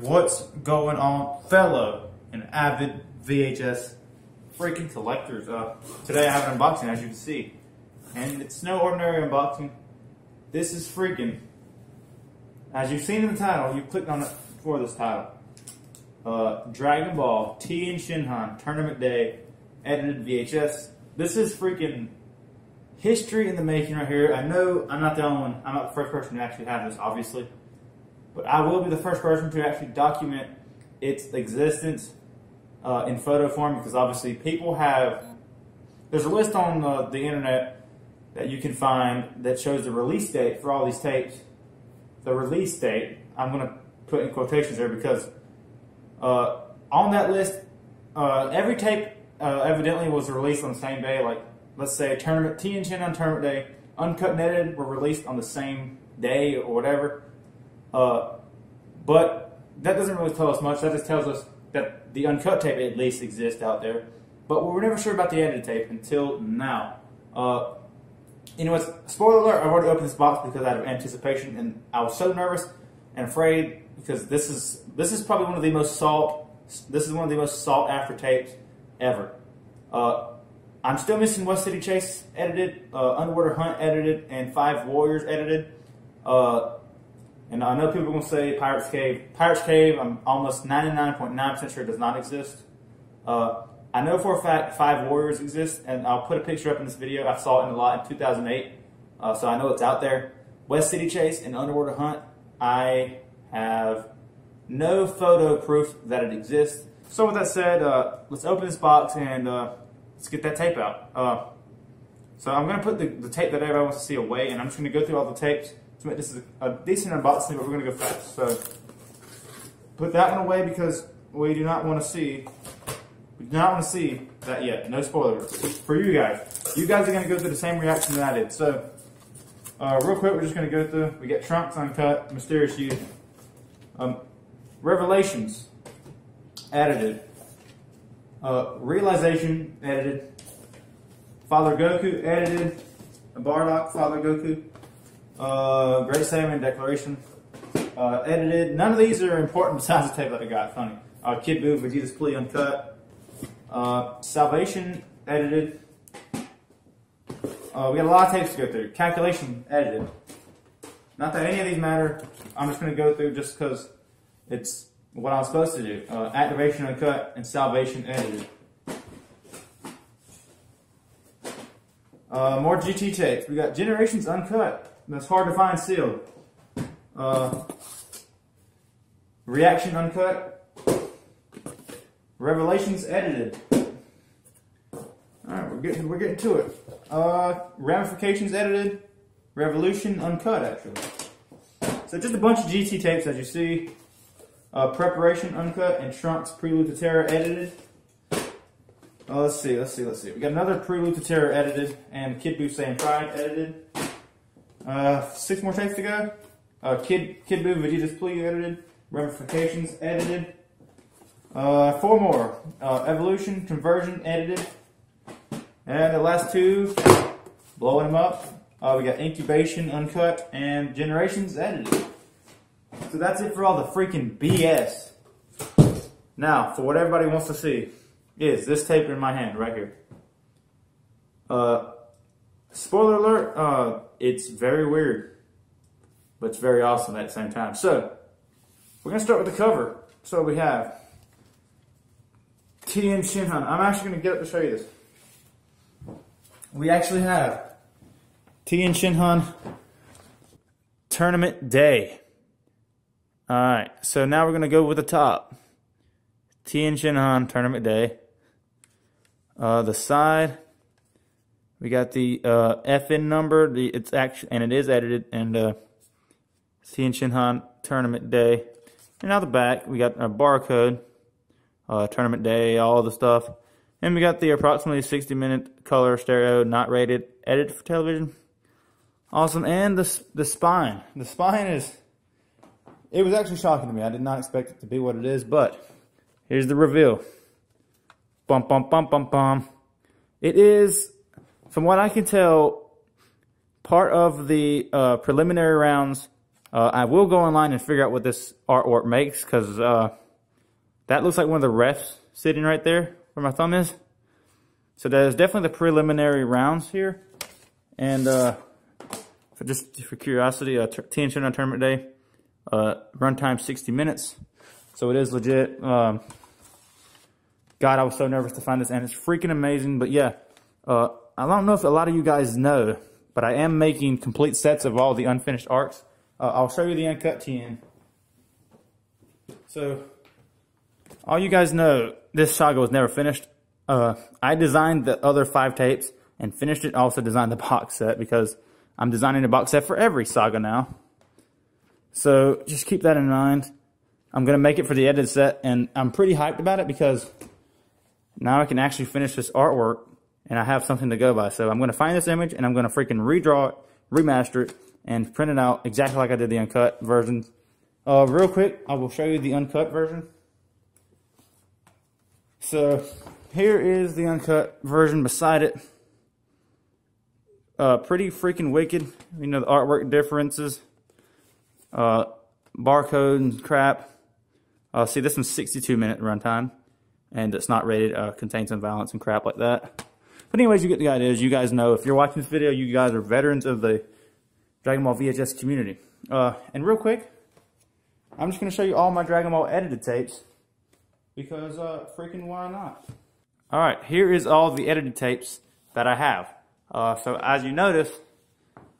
What's going on, fellow and avid VHS freaking collectors? Uh, today I have an unboxing, as you can see, and it's no ordinary unboxing. This is freaking, as you've seen in the title, you clicked on it for this title. Uh, Dragon Ball Tien Shinhan Tournament Day edited VHS. This is freaking history in the making right here. I know I'm not the only one. I'm not the first person to actually have this, obviously. But I will be the first person to actually document its existence uh, in photo form because obviously people have. There's a list on uh, the internet that you can find that shows the release date for all these tapes. The release date, I'm going to put in quotations there because uh, on that list, uh, every tape uh, evidently was released on the same day. Like, let's say tournament Tien Shinhan tournament day, uncut and edited were released on the same day or whatever. Uh, but that doesn't really tell us much. That just tells us that the uncut tape at least exists out there. But we were never sure about the edited tape until now. Uh, anyways, spoiler alert, I've already opened this box because out of anticipation, and I was so nervous and afraid because this is this is probably one of the most sought this is one of the most sought after tapes ever. Uh, I'm still missing West City Chase edited, uh, Underwater Hunt edited, and Five Warriors edited. Uh, and I know people are going to say Pirates Cave. Pirates Cave, I'm almost 99.9% sure it does not exist. Uh, I know for a fact Five Warriors exist, and I'll put a picture up in this video. I saw it in a lot in 2008, uh, so I know it's out there. West City Chase and Underwater Hunt, I have no photo proof that it exists. So with that said, uh, let's open this box and uh, let's get that tape out. Uh, so I'm going to put the, the tape that everybody wants to see away, and I'm just going to go through all the tapes make this is a, decent unboxing, but we're going to go fast. So put that one away because we do not want to see, we do not want to see that yet. No spoilers for you guys. You guys are going to go through the same reaction that I did. So uh, real quick, we're just going to go through. We get Trunks uncut, Mysterious Youth, um, Revelations edited, uh, Realization edited, Father Goku edited, Bardock Father Goku, uh, Great Saiyaman Declaration, uh, edited. None of these are important besides the tape that I got. Funny. Uh, Kid Buu, Vegeta's Plea uncut. Uh, Salvation edited. Uh, we got a lot of tapes to go through. Calculation edited. Not that any of these matter. I'm just going to go through just because it's what I'm supposed to do. Uh, activation uncut and salvation edited. Uh, more GT tapes. We got Generations uncut. That's hard to find sealed. Uh, reaction uncut. Revelations edited. All right, we're getting we're getting to it. Uh, ramifications edited. Revolution uncut actually. So just a bunch of GT tapes as you see. Uh, preparation uncut and Trunks Prelude to Terror edited. Uh, let's see, let's see, let's see. We got another Prelude to Terror edited and Kid Buu Saiyan Pride edited. Uh, six more tapes to go. Uh, Kid Kid Buu Vegeta's Plea edited. Ramifications edited. Uh, four more. Uh, Evolution Conversion edited. And the last two, blowing them up. Uh, we got Incubation Uncut and Generations edited. So that's it for all the freaking BS. Now, for what everybody wants to see, is this tape in my hand right here. Uh, spoiler alert, uh, it's very weird, but it's very awesome at the same time. So, we're going to start with the cover. So we have Tien Shinhan. I'm actually going to get up to show you this. We actually have Tien Shinhan Tournament Day. All right, so now we're going to go with the top. Tien Shinhan Tournament Day. Uh, the side, we got the uh, FN number. The it's actually and it is edited and uh, Tien Shinhan Tournament Day. And now the back, we got a barcode, uh, Tournament Day, all the stuff. And we got the approximately 60 minute color stereo, not rated, edited for television. Awesome. And the, the spine. The spine is it was actually shocking to me. I did not expect it to be what it is, but here's the reveal. Bum, bum, bum, bum, bum. It is, from what I can tell, part of the uh, preliminary rounds Uh, I will go online and figure out what this artwork makes because uh, that looks like one of the refs sitting right there where my thumb is. So that is definitely the preliminary rounds here. And uh, for just for curiosity, uh, Tien Shinhan Tournament Day, uh, runtime 60 minutes. So it is legit. Um, God, I was so nervous to find this, and it's freaking amazing. But yeah, uh, I don't know if a lot of you guys know, but I am making complete sets of all the unfinished arcs. Uh, I'll show you the uncut Tien. So, all you guys know, this saga was never finished. Uh, I designed the other five tapes and finished it. Also designed the box set because I'm designing a box set for every saga now. So just keep that in mind. I'm going to make it for the edited set, and I'm pretty hyped about it because now I can actually finish this artwork, and I have something to go by. So I'm going to find this image, and I'm going to freaking redraw it, remaster it, and print it out exactly like I did the uncut version. Uh, real quick, I will show you the uncut version. So here is the uncut version beside it. Uh, pretty freaking wicked. You know, the artwork differences. Uh, barcode and crap. Uh, see, this one's 62 minute runtime. And it's not rated, uh, contains some violence and crap like that. But anyways, you get the idea. As you guys know, if you're watching this video, you guys are veterans of the Dragon Ball VHS community. Uh, and real quick, I'm just going to show you all my Dragon Ball edited tapes. Because, uh, freaking why not? Alright, here is all the edited tapes that I have. Uh, so as you notice,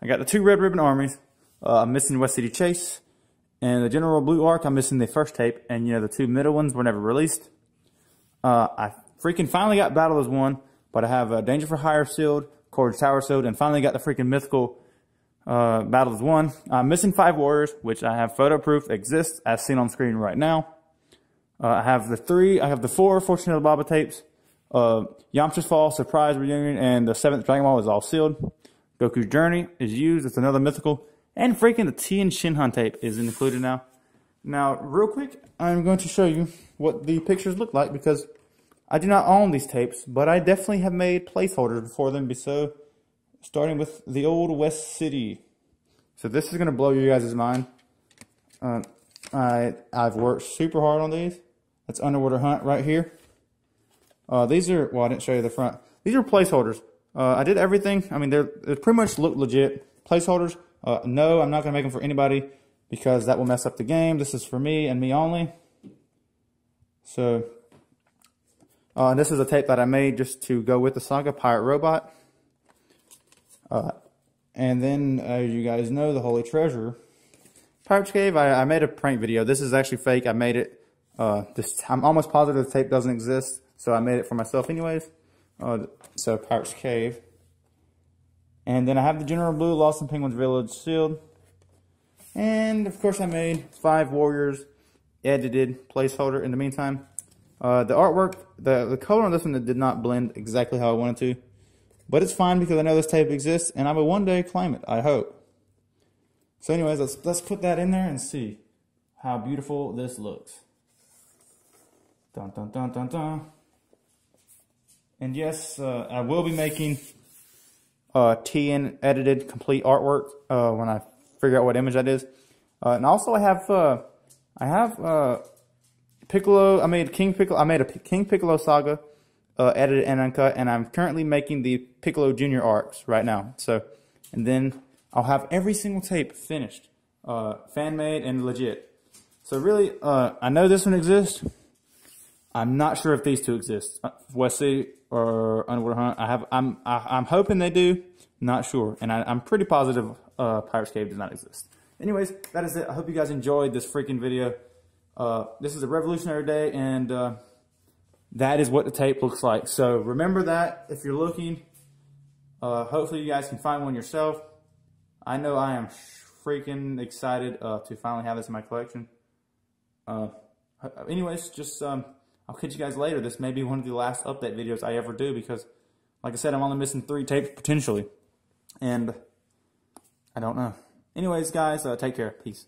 I got the two Red Ribbon Armies. Uh, I'm missing West City Chase. And the General Blue Arc, I'm missing the first tape. And, you know, the two middle ones were never released. Uh, I freaking finally got Battle is Won. But I have uh, Danger for Hire sealed, Courage Tower sealed, and finally got the freaking mythical uh, Battle is Won. I'm missing five Warriors, which I have photo proof exists as seen on screen right now. Uh, I have the three, I have the four Fortune of the Baba tapes. Uh, Yamcha's Fall, Surprise Reunion, and the seventh Dragon Ball is all sealed. Goku's Journey is used. It's another mythical. And freaking the Tien Shinhan tape is included now. Now, real quick, I'm going to show you what the pictures look like because I do not own these tapes, but I definitely have made placeholders for them. So, starting with the old West City. So this is going to blow you guys' mind. Uh, I, I've worked super hard on these. That's Underwater Hunt right here. Uh, these are, well, I didn't show you the front. These are placeholders. Uh, I did everything. I mean, they're, they pretty much look legit. Placeholders, uh, no, I'm not going to make them for anybody because that will mess up the game. This is for me and me only. So, uh, this is a tape that I made just to go with the Saga Pirate Robot. Uh, and then, as you guys know, the Holy Treasure. Pirates Cave, I, I made a prank video. This is actually fake. I made it. Uh, this, I'm almost positive the tape doesn't exist. So I made it for myself anyways. Uh, so Pirates Cave. And then I have the General Blue Lost in Penguin's Village sealed. And of course I made five Warriors edited placeholder in the meantime. Uh, the artwork, the, the color on this one did not blend exactly how I wanted to. But it's fine because I know this tape exists and I will one day claim it, I hope. So anyways, let's, let's put that in there and see how beautiful this looks. Dun dun dun dun dun. And yes, uh, I will be making uh, Tien edited complete artwork uh, when I figure out what image that is. Uh, and also I have uh, I have uh, Piccolo. I made King Piccolo. I made a King Piccolo saga uh, edited and uncut, and I'm currently making the Piccolo Junior arcs right now. So, and then I'll have every single tape finished, fan made and legit. So really, I know this one exists. I'm not sure if these two exist. West City or Underwater Hunt. I have. I'm. I, am i am hoping they do. Not sure, and I, am pretty positive uh, Pirates Cave does not exist. Anyways, that is it. I hope you guys enjoyed this freaking video. Uh, this is a revolutionary day, and uh, that is what the tape looks like. So remember that if you're looking. Uh, hopefully, you guys can find one yourself. I know I am freaking excited uh, to finally have this in my collection. Uh, anyways, just um, I'll catch you guys later. This may be one of the last update videos I ever do because, like I said, I'm only missing three tapes potentially. And I don't know. Anyways, guys, take care. Peace.